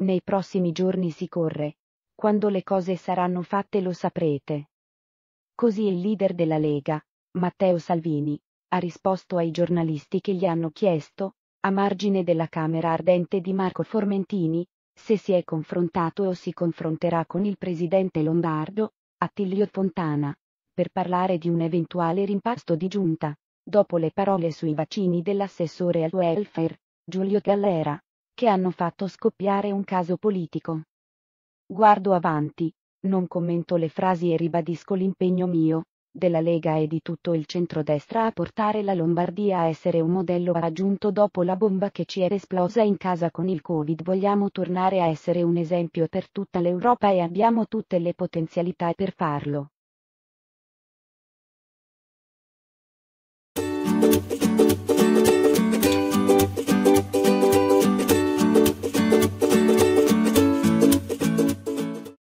Nei prossimi giorni si corre. Quando le cose saranno fatte lo saprete. Così il leader della Lega, Matteo Salvini, ha risposto ai giornalisti che gli hanno chiesto, a margine della Camera ardente di Marco Formentini, se si è confrontato o si confronterà con il presidente lombardo, Attilio Fontana, per parlare di un eventuale rimpasto di giunta, dopo le parole sui vaccini dell'assessore al welfare, Giulio Gallera, che hanno fatto scoppiare un caso politico. Guardo avanti, non commento le frasi e ribadisco l'impegno mio, della Lega e di tutto il centrodestra a portare la Lombardia a essere un modello raggiunto dopo la bomba che ci era esplosa in casa con il Covid. Vogliamo tornare a essere un esempio per tutta l'Europa e abbiamo tutte le potenzialità per farlo.